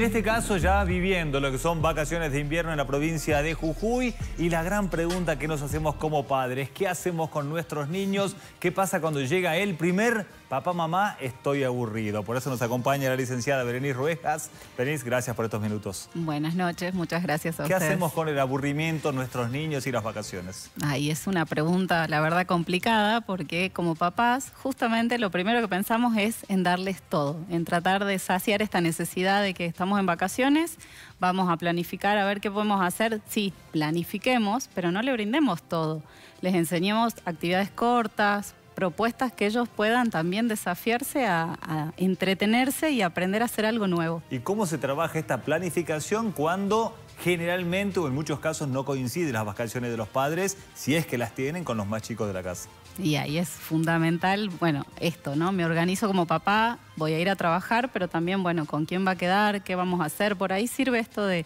En este caso ya viviendo lo que son vacaciones de invierno en la provincia de Jujuy y la gran pregunta que nos hacemos como padres, ¿qué hacemos con nuestros niños? ¿Qué pasa cuando llega el primer papá, mamá, estoy aburrido? Por eso nos acompaña la licenciada Berenice Ruejas. Berenice, gracias por estos minutos. Buenas noches, muchas gracias a ¿Qué ustedes. hacemos con el aburrimiento, nuestros niños y las vacaciones? Ahí es una pregunta, la verdad, complicada porque como papás, justamente lo primero que pensamos es en darles todo, en tratar de saciar esta necesidad de que estamos en vacaciones, vamos a planificar a ver qué podemos hacer. Sí, planifiquemos, pero no le brindemos todo. Les enseñemos actividades cortas, propuestas que ellos puedan también desafiarse a, a entretenerse y aprender a hacer algo nuevo. ¿Y cómo se trabaja esta planificación cuando generalmente o en muchos casos no coinciden las vacaciones de los padres, si es que las tienen con los más chicos de la casa? Y ahí es fundamental, bueno, esto, ¿no? Me organizo como papá, voy a ir a trabajar, pero también, bueno, ¿con quién va a quedar? ¿Qué vamos a hacer? Por ahí sirve esto de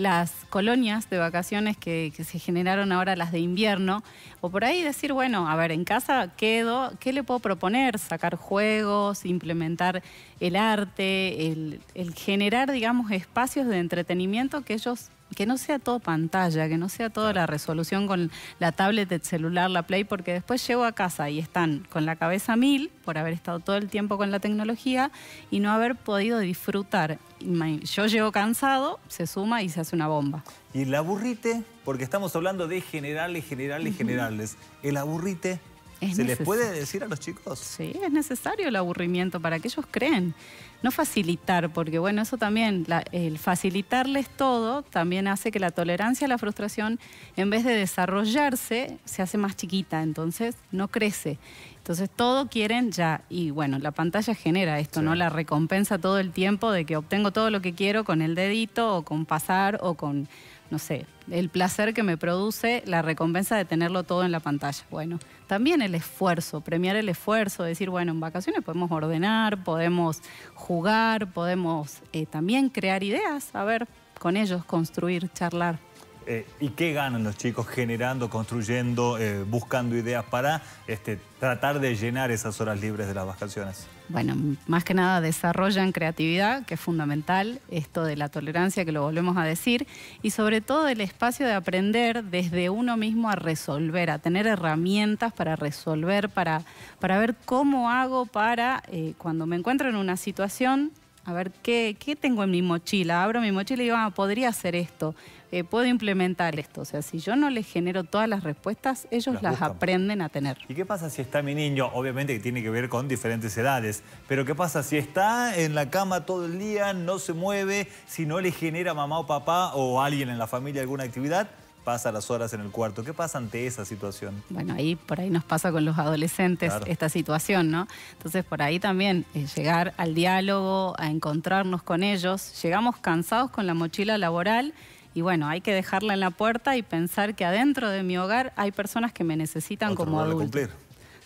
las colonias de vacaciones que, que, se generaron ahora, las de invierno, o por ahí decir, bueno, a ver, en casa quedo, ¿qué le puedo proponer? Sacar juegos, implementar el arte, el, el generar, digamos, espacios de entretenimiento que ellos que no sea todo pantalla, que no sea toda la resolución con la tablet, el celular, la play, porque después llego a casa y están con la cabeza mil por haber estado todo el tiempo con la tecnología y no haber podido disfrutar. Yo llego cansado, se suma y se hace una bomba. ¿Y el aburrite? Porque estamos hablando de generales, generales, uh -huh. generales. ¿El aburrite es ¿Se les puede decir a los chicos? Sí, es necesario el aburrimiento para que ellos creen. No facilitar, porque bueno, eso también, la, el facilitarles todo también hace que la tolerancia a la frustración, en vez de desarrollarse, se hace más chiquita, entonces no crece. Entonces todo quieren ya. Y bueno, la pantalla genera esto, sí. ¿no? La recompensa todo el tiempo de que obtengo todo lo que quiero con el dedito o con pasar o con, no sé, el placer que me produce la recompensa de tenerlo todo en la pantalla. Bueno, también el esfuerzo, premiar el esfuerzo, decir, bueno, en vacaciones podemos ordenar, podemos jugar, podemos eh, también crear ideas, a ver, con ellos construir, charlar. Eh, ¿Y qué ganan los chicos generando, construyendo, eh, buscando ideas para este, tratar de llenar esas horas libres de las vacaciones? Bueno, más que nada desarrollan creatividad, que es fundamental, esto de la tolerancia que lo volvemos a decir, y sobre todo el espacio de aprender desde uno mismo a resolver, a tener herramientas para resolver, para, para ver cómo hago para, eh, cuando me encuentro en una situación, a ver, ¿qué, ¿qué, tengo en mi mochila? Abro mi mochila y digo, ah, podría hacer esto, eh, puedo implementar esto. O sea, si yo no les genero todas las respuestas, ellos las, las aprenden a tener. ¿Y qué pasa si está mi niño? Obviamente que tiene que ver con diferentes edades, pero ¿qué pasa si está en la cama todo el día, no se mueve, si no le genera mamá o papá o alguien en la familia alguna actividad? Pasa las horas en el cuarto. ¿Qué pasa ante esa situación? Bueno, ahí por ahí nos pasa con los adolescentes claro. esta situación, ¿no? Entonces por ahí también eh, llegar al diálogo, a encontrarnos con ellos. Llegamos cansados con la mochila laboral y bueno, hay que dejarla en la puerta y pensar que adentro de mi hogar hay personas que me necesitan Otro como adulto. Cumplir.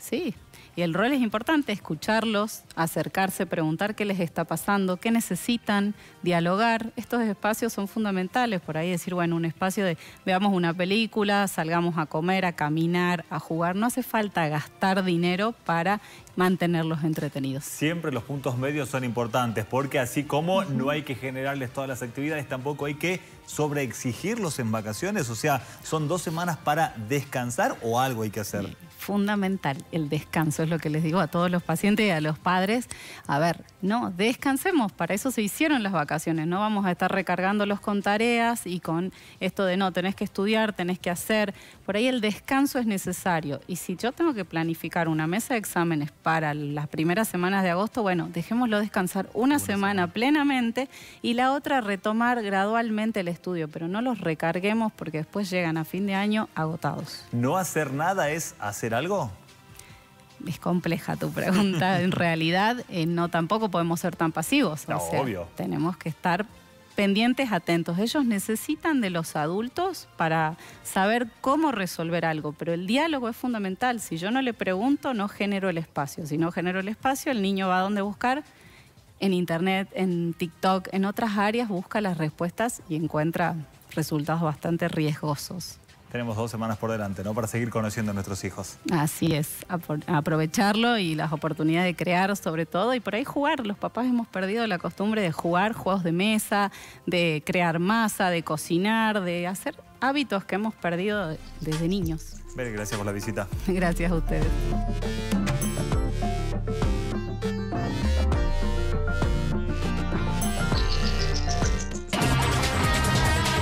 Sí, y el rol es importante, escucharlos, acercarse, preguntar qué les está pasando, qué necesitan, dialogar. Estos espacios son fundamentales, por ahí decir, bueno, un espacio de veamos una película, salgamos a comer, a caminar, a jugar. No hace falta gastar dinero para mantenerlos entretenidos. Siempre los puntos medios son importantes, porque así como uh -huh. no hay que generarles todas las actividades, tampoco hay que sobreexigirlos en vacaciones. O sea, ¿son dos semanas para descansar o algo hay que hacer? Fundamental, el descanso es lo que les digo a todos los pacientes y a los padres. A ver, no, descansemos, para eso se hicieron las vacaciones, no vamos a estar recargándolos con tareas y con esto de no, tenés que estudiar, tenés que hacer. Por ahí el descanso es necesario. Y si yo tengo que planificar una mesa de exámenes para las primeras semanas de agosto, bueno, dejémoslo descansar una semana plenamente y la otra retomar gradualmente el estudio, pero no los recarguemos porque después llegan a fin de año agotados. ¿No hacer nada es hacer algo? Es compleja tu pregunta. en realidad, eh, no tampoco podemos ser tan pasivos. No, o sea, obvio. Tenemos que estar pendientes, atentos. Ellos necesitan de los adultos para saber cómo resolver algo, pero el diálogo es fundamental. Si yo no le pregunto, no genero el espacio. Si no genero el espacio, el niño va a dónde buscar. En internet, en TikTok, en otras áreas, busca las respuestas y encuentra resultados bastante riesgosos. Tenemos dos semanas por delante, ¿no? Para seguir conociendo a nuestros hijos. Así es, aprovecharlo y las oportunidades de crear sobre todo y por ahí jugar. Los papás hemos perdido la costumbre de jugar juegos de mesa, de crear masa, de cocinar, de hacer hábitos que hemos perdido desde niños. gracias por la visita. Gracias a ustedes.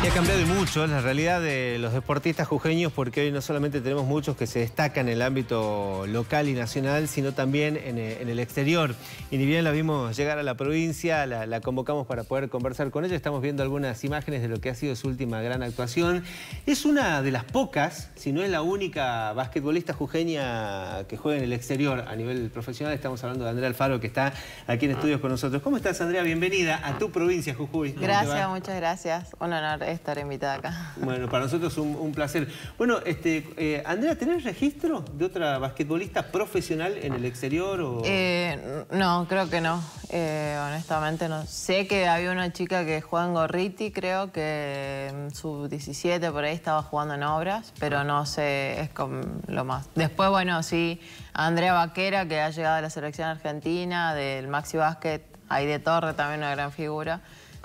Y ha cambiado mucho la realidad de los deportistas jujeños porque hoy no solamente tenemos muchos que se destacan en el ámbito local y nacional, sino también en, eh, el exterior. Y ni bien la vimos llegar a la provincia, la, convocamos para poder conversar con ella. Estamos viendo algunas imágenes de lo que ha sido su última gran actuación. Es una de las pocas, si no es la única basquetbolista jujeña que juega en el exterior a nivel profesional. Estamos hablando de Andrea Alfaro, que está aquí en estudios con nosotros. ¿Cómo estás, Andrea? Bienvenida a tu provincia, Jujuy. Gracias, muchas gracias. Un honor estar invitada acá. Bueno, para nosotros un, un placer. Bueno, este, eh, Andrea, ¿tenés registro de otra basquetbolista profesional en el exterior? O... Eh, no, creo que no. Eh, honestamente no. Sé que había una chica que juega en Gorriti, creo que en su 17 por ahí estaba jugando en obras, pero no sé, es lo más. Después, bueno, sí, Andrea Vaquera, que ha llegado a la selección argentina, del Maxi Basket, ahí de Torre, también una gran figura.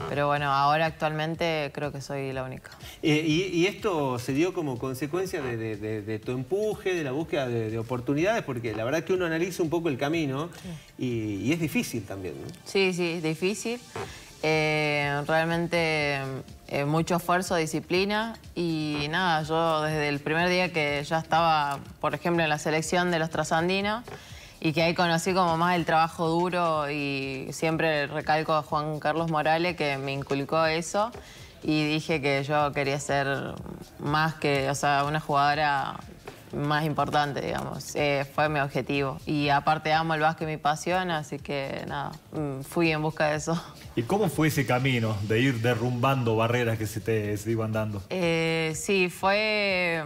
Pero bueno, ahora actualmente creo que soy la única. Eh, y, esto se dio como consecuencia de, tu empuje, de la búsqueda de, oportunidades? Porque la verdad que uno analiza un poco el camino y, es difícil también, ¿no? Sí, sí, es difícil. Eh, realmente eh, mucho esfuerzo, disciplina y nada, yo desde el primer día que ya estaba, por ejemplo, en la selección de los trasandinos, y que ahí conocí como más el trabajo duro y siempre recalco a Juan Carlos Morales que me inculcó eso y dije que yo quería ser más que, o sea, una jugadora más importante, digamos. Eh, fue mi objetivo. Y aparte amo el básquet, mi pasión, así que nada, mm, fui en busca de eso. ¿Y cómo fue ese camino de ir derrumbando barreras que se te se iban dando? Eh, sí, fue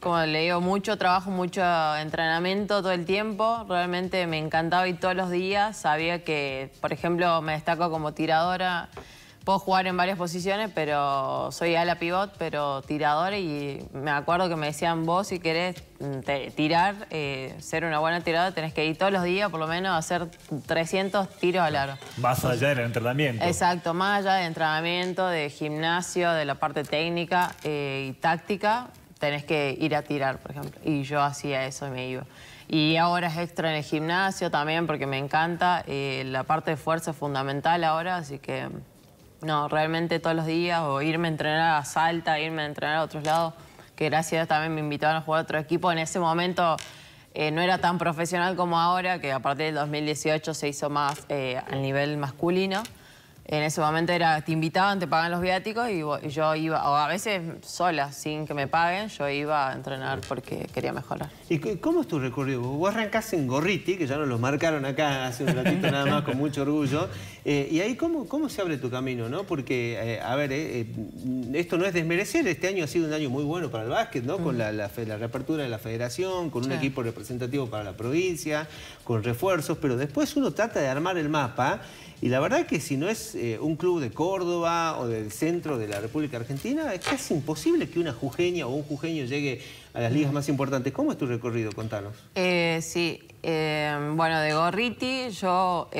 como le digo, mucho trabajo, mucho entrenamiento todo el tiempo. Realmente me encantaba ir todos los días. Sabía que, por ejemplo, me destaco como tiradora. Puedo jugar en varias posiciones, pero soy ala pivot, pero tiradora. Y me acuerdo que me decían, vos si querés mm, tirar, eh, ser una buena tiradora, tenés que ir todos los días, por lo menos, a hacer 300 tiros al aro. Más allá del entrenamiento. Exacto, más allá del entrenamiento, de gimnasio, de la parte técnica eh, y táctica tenés que ir a tirar, por ejemplo. Y yo hacía eso y me iba. Y ahora es extra en el gimnasio también porque me encanta. Eh, la parte de fuerza es fundamental ahora, así que no, realmente todos los días o irme a entrenar a Salta, irme a entrenar a otros lados, que gracias también me invitaron a jugar a otro equipo. En ese momento eh, no era tan profesional como ahora, que a partir del 2018 se hizo más eh, a nivel masculino. En ese momento era, te invitaban, te pagan los viáticos y, yo iba, o a veces sola, sin que me paguen, yo iba a entrenar porque quería mejorar. ¿Y cómo es tu recorrido? Vos arrancás en Gorriti, que ya nos lo marcaron acá hace un ratito nada más, con mucho orgullo. Eh, y ahí, ¿cómo, ¿cómo se abre tu camino? ¿no? Porque, eh, a ver, eh, esto no es desmerecer, este año ha sido un año muy bueno para el básquet, ¿no? Con la, la, reapertura de la federación, con un equipo representativo para la provincia, con refuerzos, pero después uno trata de armar el mapa y la verdad que si no es eh, un club de Córdoba o del centro de la República Argentina, es casi imposible que una jujeña o un jujeño llegue a las ligas más importantes. ¿Cómo es tu recorrido? Contanos. Eh, sí, eh, bueno, de Gorriti, yo,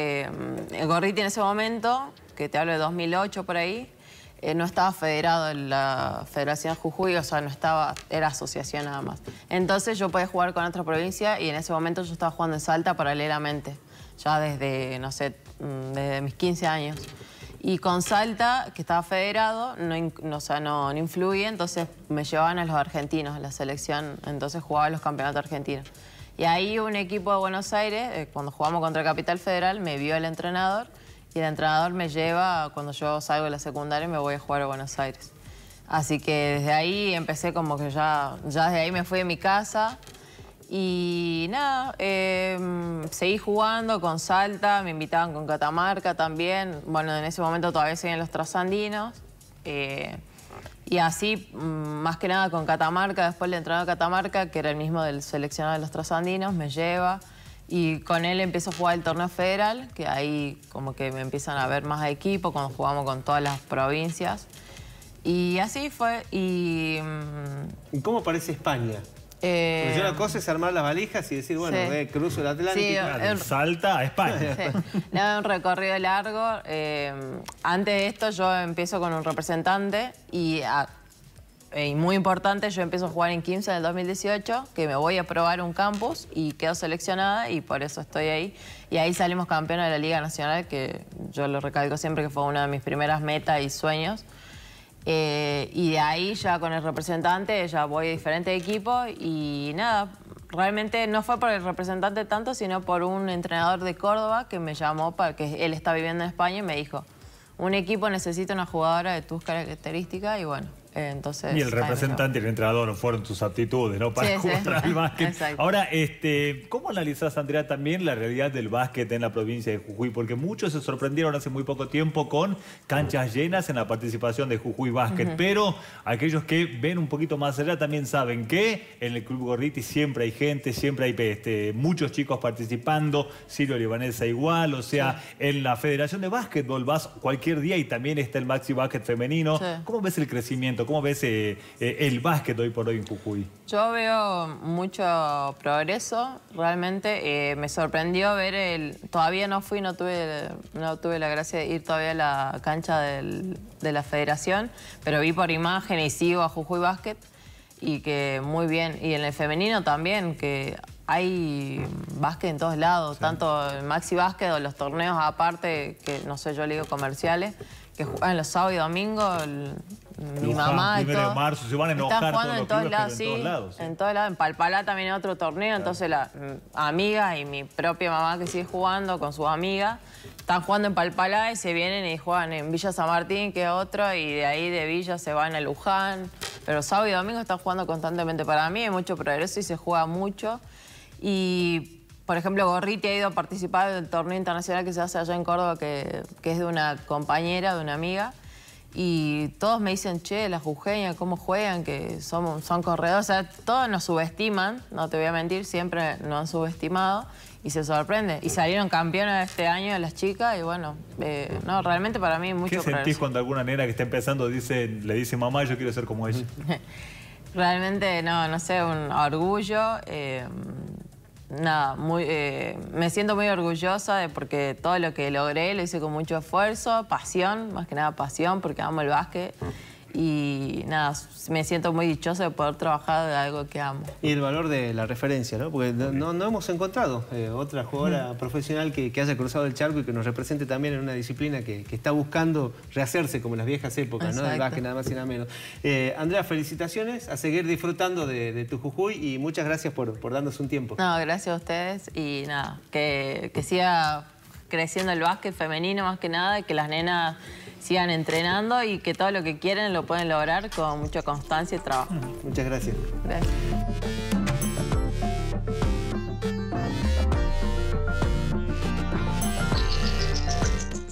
Gorriti en ese momento, que te hablo de 2008 por ahí, no estaba federado en la Federación Jujuy, o sea, no estaba, era asociación nada más. Entonces yo podía jugar con otra provincia y en ese momento yo estaba jugando en Salta paralelamente, ya desde, no sé, Mm, desde mis 15 años. Y con Salta, que estaba federado, no, o sea, no, influye, entonces me llevaban a los argentinos, a la selección, entonces jugaba los campeonatos argentinos. Y ahí un equipo de Buenos Aires, eh, cuando jugamos contra Capital Federal, me vio el entrenador y el entrenador me lleva, cuando yo salgo de la secundaria, me voy a jugar a Buenos Aires. Así que desde ahí empecé como que ya, ya desde ahí me fui de mi casa, y nada, em, seguí jugando con Salta, me invitaban con Catamarca también. Bueno, en ese momento todavía seguían los trasandinos. Eh, y así, mm, más que nada con Catamarca, después le entrenador a Catamarca, que era el mismo del seleccionado de los trasandinos, me lleva. Y con él empiezo a jugar el torneo federal, que ahí como que me empiezan a ver más equipo cuando jugamos con todas las provincias. Y así fue. Y, ¿Y cómo parece España? eh, Porque yo la cosa es armar las valijas y decir, bueno, Sí. eh, cruzo el Atlántico. Sí, claro. eh, Salta a España. Sí. No, un recorrido largo. Eh, antes de esto yo empiezo con un representante y, a- y muy importante, yo empiezo a jugar en 15 en el 2018, que me voy a probar un campus y quedo seleccionada y por eso estoy ahí. Y ahí salimos campeones de la Liga Nacional, que yo lo recalco siempre que fue una de mis primeras metas y sueños. Eh, y de ahí ya con el representante ya voy a diferentes equipos y nada, realmente no fue por el representante tanto, sino por un entrenador de Córdoba que me llamó para que él está viviendo en España y me dijo, un equipo necesita una jugadora de tus características y bueno, eh, entonces... Y el representante y el entrenador fueron tus aptitudes, ¿no? Para Sí, sí. jugar al básquet. Exacto. Ahora, este, ¿cómo analizás, Andrea, también la realidad del básquet en la provincia de Jujuy? Porque muchos se sorprendieron hace muy poco tiempo con canchas llenas en la participación de Jujuy Básquet, pero aquellos que ven un poquito más allá también saben que en el Club Gorriti siempre hay gente, siempre hay este, muchos chicos participando, Sirio Libanesa igual, o sea, en la Federación de Básquetbol vas cualquier día y también está el Maxi Básquet femenino. Sí. ¿Cómo ves el crecimiento? ¿Cómo ves eh, eh, el básquet hoy por hoy en Jujuy? Yo veo mucho progreso, realmente eh, me sorprendió ver el... Todavía no fui, no tuve, no tuve la gracia de ir todavía a la cancha del- de la federación, pero vi por imagen y sigo a Jujuy Basket y que muy bien. Y en el femenino también, que hay básquet en todos lados, tanto el maxi básquet o los torneos aparte, que no sé, yo le digo comerciales, que juegan los sábados y domingos, el- mi Luján, mamá y primero de todo. marzo, se van a enojar Están todos jugando en los todos lados, sí. en todos lados, sí. En todos lados. En Palpalá también hay otro torneo, entonces la mm, amiga y mi propia mamá que sigue jugando con sus amigas, están jugando en Palpalá y se vienen y juegan en Villa San Martín, que es otro, y de ahí de Villa se van a Luján. Pero sábado y domingo están jugando constantemente. Para mí hay mucho progreso y se juega mucho. Y, por ejemplo, Gorriti ha ido a participar del torneo internacional que se hace allá en Córdoba, que, que es de una compañera, de una amiga. Y todos me dicen, che, las jujeñas, ¿cómo juegan? Que son, son corredores. O sea, todos nos subestiman, no te voy a mentir, siempre nos han subestimado y se sorprende. Y salieron campeonas este año las chicas y bueno, eh, no, realmente para mí mucho ¿Qué sentís progreso. cuando alguna nena que está empezando dice, le dice, mamá, yo quiero ser como ella? Realmente, no, no sé, un orgullo. eh, nada, muy, eh, me siento muy orgullosa de porque todo lo que logré lo hice con mucho esfuerzo, pasión, más que nada pasión, porque amo el básquet. Y nada, me siento muy dichosa de poder trabajar de algo que amo. Y el valor de la referencia, ¿no? Porque no, no- hemos encontrado eh, otra jugadora profesional que, que haya cruzado el charco y que nos represente también en una disciplina que, que está buscando rehacerse como en las viejas épocas, ¿no? Del básquet, nada más y nada menos. Eh, Andrea, felicitaciones, a seguir disfrutando de, de tu Jujuy y muchas gracias por, por darnos un tiempo. No, gracias a ustedes y nada, que, que siga creciendo el básquet femenino más que nada, y que las nenas sigan entrenando y que todo lo que quieren lo pueden lograr con mucha constancia y trabajo. Muchas gracias. Gracias.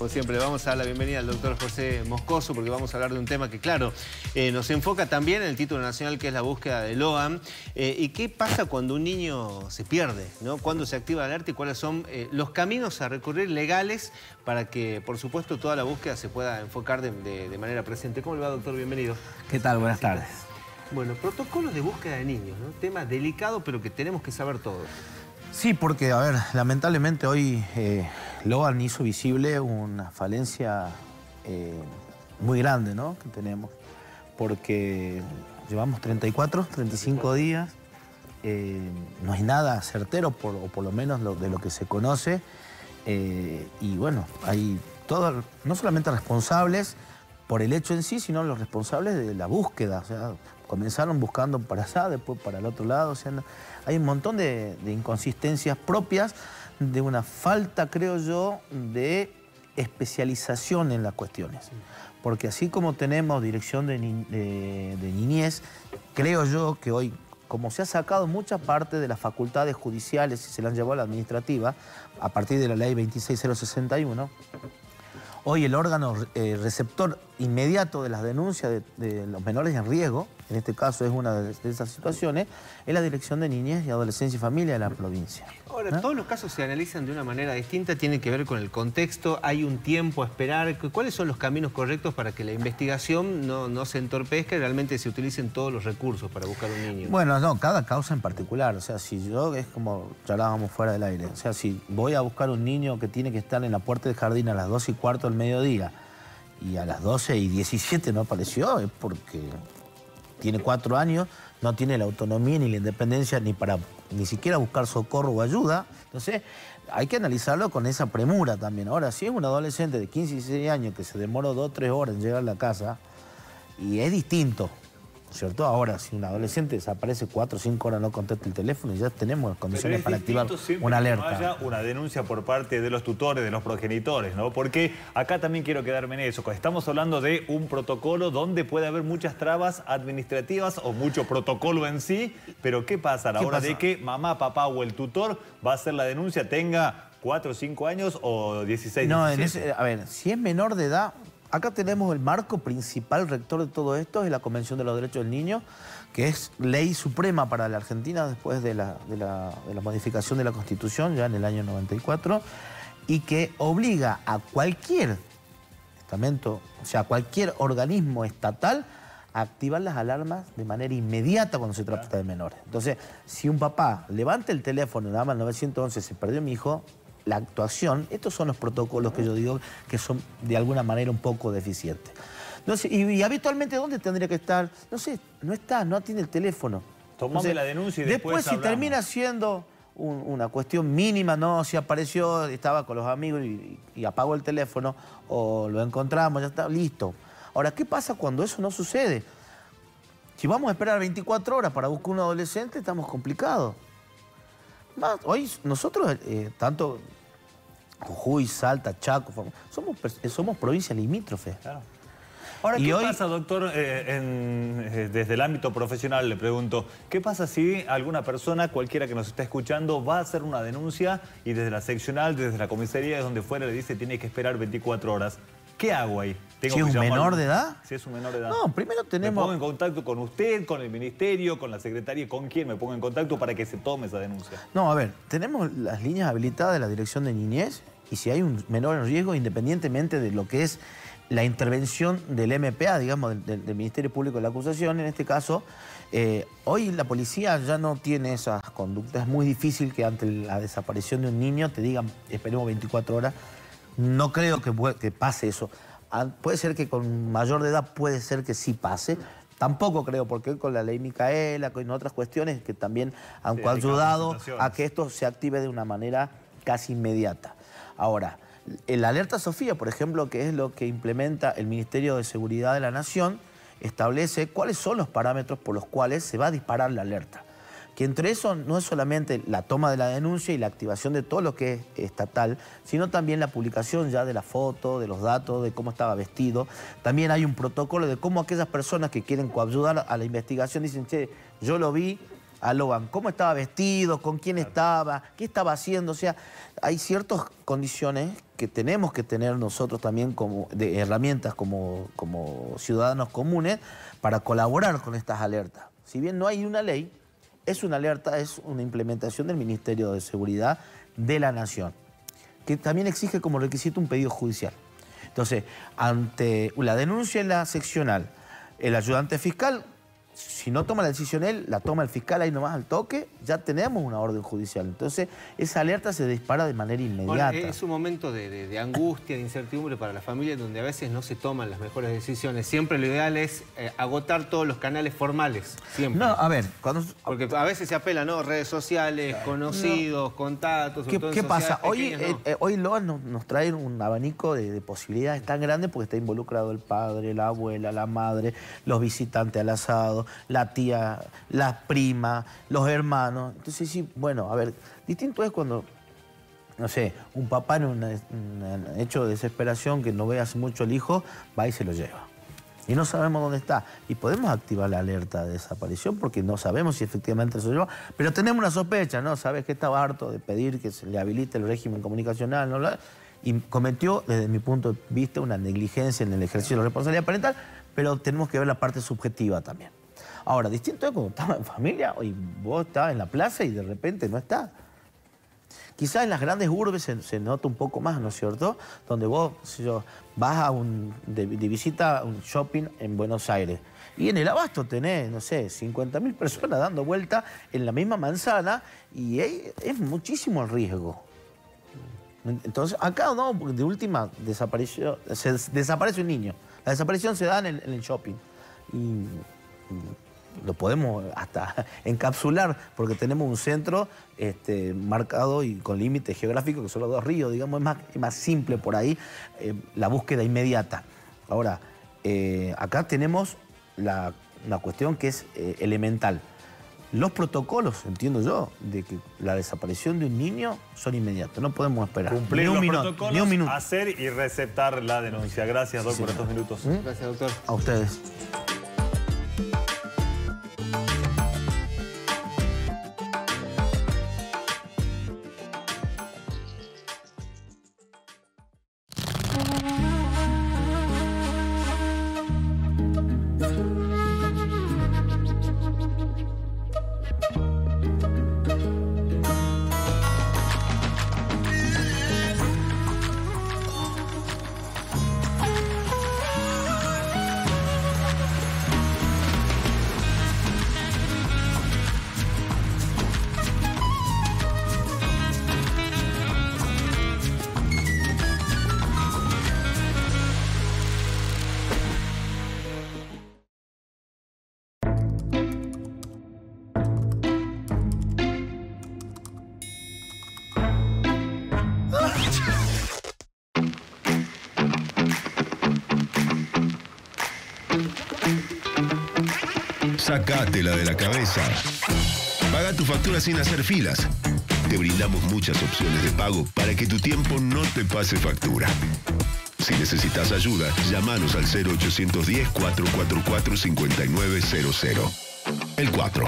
Como siempre, vamos a dar la bienvenida al doctor José Moscoso porque vamos a hablar de un tema que, claro, eh, nos enfoca también en el título nacional que es la búsqueda del OAM. Eh, ¿Y qué pasa cuando un niño se pierde? ¿no? ¿Cuándo se activa la alerta y cuáles son eh, los caminos a recurrir legales para que, por supuesto, toda la búsqueda se pueda enfocar de, de- de manera presente? ¿Cómo le va, doctor? Bienvenido. ¿Qué tal? Buenas tardes. Bueno, protocolos de búsqueda de niños, ¿no? Tema delicado, pero que tenemos que saber todos. Sí, porque, a ver, lamentablemente hoy eh, Logan hizo visible una falencia eh, muy grande, ¿no? Que tenemos. Porque llevamos 34, 35 días, eh, no hay nada certero, por- o por lo menos lo- de lo que se conoce. eh, y bueno, hay todo, no solamente responsables por el hecho en sí, sino los responsables de la búsqueda. O sea, comenzaron buscando para allá, después para el otro lado. O sea, hay un montón de, de inconsistencias propias de una falta, creo yo, de especialización en las cuestiones. Porque así como tenemos dirección de, ni- de- de niñez, creo yo que hoy, como se ha sacado mucha parte de las facultades judiciales y se las han llevado a la administrativa, a partir de la ley 26061, Hoy el órgano eh, receptor inmediato de las denuncias de, de los menores en riesgo en este caso es una de, esas situaciones, es la Dirección de Niñez y Adolescencia y Familia de la provincia. Ahora, todos los casos se analizan de una manera distinta, tienen que ver con el contexto, hay un tiempo a esperar. ¿Cuáles son los caminos correctos para que la investigación no, no se entorpezca y realmente se utilicen todos los recursos para buscar un niño? Bueno, no, cada causa en particular. O sea, si yo, es como hablábamos fuera del aire, o sea, si voy a buscar un niño que tiene que estar en la puerta del jardín a las 2 y cuarto del mediodía y a las 12 y 17 no apareció, es porque tiene cuatro años, no tiene la autonomía ni la independencia ni para ni siquiera buscar socorro o ayuda. Entonces, hay que analizarlo con esa premura también. Ahora, si es un adolescente de 15 y 16 años que se demoró dos o tres horas en llegar a la casa, y es distinto ¿cierto? Ahora, si un adolescente desaparece cuatro o cinco horas, no contesta el teléfono y ya tenemos condiciones para activar una alerta. Que haya una denuncia por parte de los tutores, de los progenitores, ¿no? Porque acá también quiero quedarme en eso. Estamos hablando de un protocolo donde puede haber muchas trabas administrativas o mucho protocolo en sí, pero ¿qué pasa a la hora de que mamá, papá o el tutor va a hacer la denuncia, tenga cuatro o cinco años o 16, No, a ver, si es menor de edad, Acá tenemos el marco principal rector de todo esto, es la Convención de los Derechos del Niño, que es ley suprema para la Argentina después de la, modificación de la Constitución, ya en el año 94, y que obliga a cualquier estamento, o sea, a cualquier organismo estatal a activar las alarmas de manera inmediata cuando se trata de menores. Entonces, si un papá levanta el teléfono y llama al 911, se perdió mi hijo, la actuación, estos son los protocolos que yo digo que son de alguna manera un poco deficientes. No y, habitualmente, ¿dónde tendría que estar? No sé, no está, no tiene el teléfono. Tomame la denuncia y después Después, si termina siendo una cuestión mínima, no, si apareció, estaba con los amigos y, apagó el teléfono, o lo encontramos, ya está, listo. Ahora, ¿qué pasa cuando eso no sucede? Si vamos a esperar 24 horas para buscar un adolescente, estamos complicados hoy nosotros, eh, tanto Jujuy, Salta, Chaco, somos, somos provincias limítrofes. Ahora, ¿qué pasa, doctor, eh, eh, desde el ámbito profesional, le pregunto, ¿qué pasa si alguna persona, cualquiera que nos esté escuchando, va a hacer una denuncia y desde la seccional, desde la comisaría, de donde fuera, le dice tiene que esperar 24 horas? ¿Qué hago ahí? Si es un menor de edad. Si es un menor de edad. No, primero tenemos... Me pongo en contacto con usted, con el ministerio, con la secretaria, ¿con quién me pongo en contacto para que se tome esa denuncia? No, a ver, tenemos las líneas habilitadas de la Dirección de Niñez y si hay un menor en riesgo, independientemente de lo que es la intervención del MPA, digamos, del, Ministerio Público de la Acusación, en este caso, eh, hoy la policía ya no tiene esas conductas. Es muy difícil que ante la desaparición de un niño te digan, esperemos 24 horas no creo que, pase eso. Puede ser que con mayor de edad puede ser que sí pase. Tampoco creo, porque con la ley Micaela, con otras cuestiones que también han ayudado a que esto se active de una manera casi inmediata. Ahora, el alerta Sofía, por ejemplo, que es lo que implementa el Ministerio de Seguridad de la Nación, establece cuáles son los parámetros por los cuales se va a disparar la alerta que entre eso no es solamente la toma de la denuncia y la activación de todo lo que es estatal, sino también la publicación ya de la foto, de los datos, de cómo estaba vestido. También hay un protocolo de cómo aquellas personas que quieren coayudar a la investigación dicen, che, yo lo vi, a Logan, cómo estaba vestido, con quién estaba, qué estaba haciendo. O sea, hay ciertas condiciones que tenemos que tener nosotros también como de herramientas como, como ciudadanos comunes para colaborar con estas alertas. Si bien no hay una ley, es una alerta, es una implementación del Ministerio de Seguridad de la Nación, que también exige como requisito un pedido judicial. Entonces, ante la denuncia en la seccional, el ayudante fiscal si no toma la decisión él, la toma el fiscal ahí nomás al toque, ya tenemos una orden judicial. Entonces, esa alerta se dispara de manera inmediata. es un momento de, angustia, de incertidumbre para la familia, donde a veces no se toman las mejores decisiones. Siempre lo ideal es eh, agotar todos los canales formales, siempre. No, a ver, cuando... Porque a veces se apela, ¿no? Redes sociales, conocidos, contactos... ¿Qué, pasa? Hoy, eh, eh, hoy Loa nos, trae un abanico de, de posibilidades tan grande porque está involucrado el padre, la abuela, la madre, los visitantes al asado, la tía, la prima, los hermanos. Entonces sí, bueno, a ver, distinto es cuando, no sé, un papá en un, hecho de desesperación que no ve hace mucho el hijo, va y se lo lleva. Y no sabemos dónde está. Y podemos activar la alerta de desaparición porque no sabemos si efectivamente se llevó. Pero tenemos una sospecha, ¿no? Sabes que estaba harto de pedir que se le habilite el régimen comunicacional. Y cometió, desde mi punto de vista, una negligencia en el ejercicio de la responsabilidad parental, pero tenemos que ver la parte subjetiva también. Ahora, distinto es cuando estamos en familia y vos estás en la plaza y de repente no estás. Quizás en las grandes urbes se, nota un poco más, ¿no es cierto? Donde vos, si yo, vas a un, de, visita a un shopping en Buenos Aires y en el abasto tenés, no sé, 50.000 personas dando vuelta en la misma manzana y es, muchísimo el riesgo. Entonces, acá no, porque de última desapareció, desaparece un niño. La desaparición se da en el, shopping. y lo podemos hasta encapsular porque tenemos un centro este, marcado y con límites geográficos que son los dos ríos, digamos, es más, más simple por ahí eh, la búsqueda inmediata. Ahora, eh, acá tenemos la, una cuestión que es eh, elemental. Los protocolos, entiendo yo, de que la desaparición de un niño son inmediatos, no podemos esperar. Cumplir ni un los protocolos, ni un minuto. hacer y receptar la denuncia. Gracias, doctor, por estos minutos. ¿Mm? Gracias, doctor. A ustedes. Sacátela de la cabeza. Paga tu factura sin hacer filas. Te brindamos muchas opciones de pago para que tu tiempo no te pase factura. Si necesitas ayuda, llámanos al 0810-444-5900. El 4.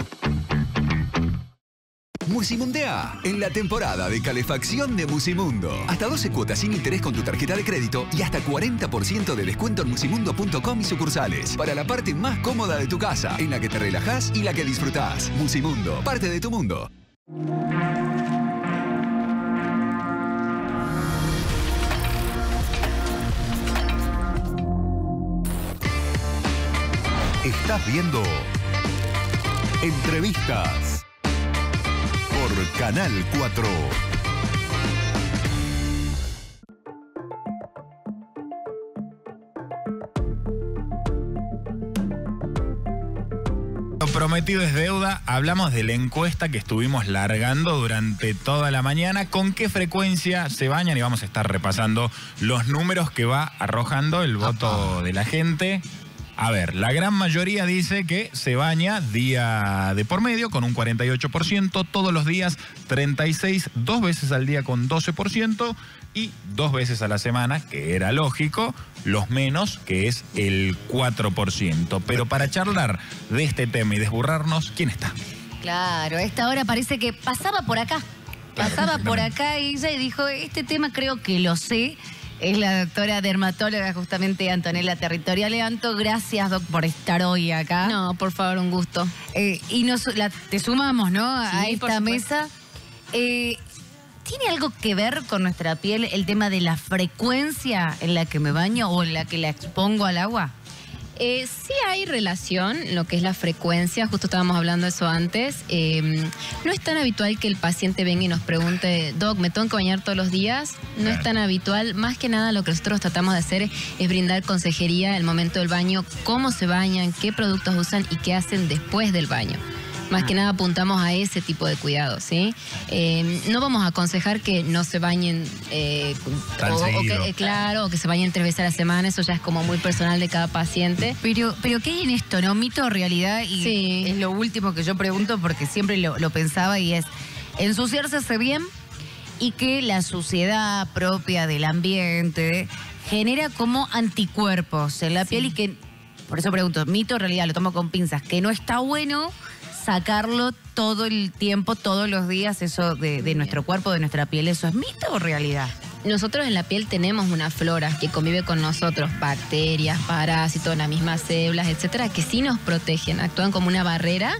Musimundea, en la temporada de calefacción de Musimundo. Hasta 12 cuotas sin interés con tu tarjeta de crédito y hasta 40% de descuento en musimundo.com y sucursales. Para la parte más cómoda de tu casa, en la que te relajas y la que disfrutás. Musimundo, parte de tu mundo. Estás viendo entrevistas Canal 4. prometido es deuda, hablamos de la encuesta que estuvimos largando durante toda la mañana, con qué frecuencia se bañan y vamos a estar repasando los números que va arrojando el voto de la gente a ver, la gran mayoría dice que se baña día de por medio con un 48%, todos los días 36, dos veces al día con 12% y dos veces a la semana, que era lógico, los menos, que es el 4%. Pero para charlar de este tema y desburrarnos, ¿quién está? Claro, a esta hora parece que pasaba por acá. Pasaba por acá ella y dijo, este tema creo que lo sé es la doctora dermatóloga justamente Antonella Territorial. Levanto, gracias Doc por estar hoy acá. No, por favor, un gusto. Eh, y nos, te sumamos, ¿no? a esta mesa. Eh, ¿Tiene algo que ver con nuestra piel el tema de la frecuencia en la que me baño o en la que la expongo al agua? Eh, sí hay relación, lo que es la frecuencia, justo estábamos hablando de eso antes. Em, no es tan habitual que el paciente venga y nos pregunte, Doc, ¿me tengo que bañar todos los días? No es tan habitual. Más que nada lo que nosotros tratamos de hacer es brindar consejería en el momento del baño, cómo se bañan, qué productos usan y qué hacen después del baño. Más que nada apuntamos a ese tipo de cuidados, ¿sí? Eh, no vamos a aconsejar que no se bañen, eh, o, que, eh, claro, o que se bañen tres veces a la semana, eso ya es como muy personal de cada paciente. Pero, pero ¿qué hay en esto, no? Mito o realidad, y es lo último que yo pregunto porque siempre lo, lo pensaba y es, ensuciarse hace bien y que la suciedad propia del ambiente genera como anticuerpos en la piel y que, por eso pregunto, mito o realidad, lo tomo con pinzas, que no está bueno sacarlo todo el tiempo, todos los días, eso de, nuestro cuerpo, de nuestra piel, ¿eso es mito o realidad? Nosotros en la piel tenemos una flora que convive con nosotros, bacterias, parásitos, las mismas células, etcétera, que sí nos protegen, actúan como una barrera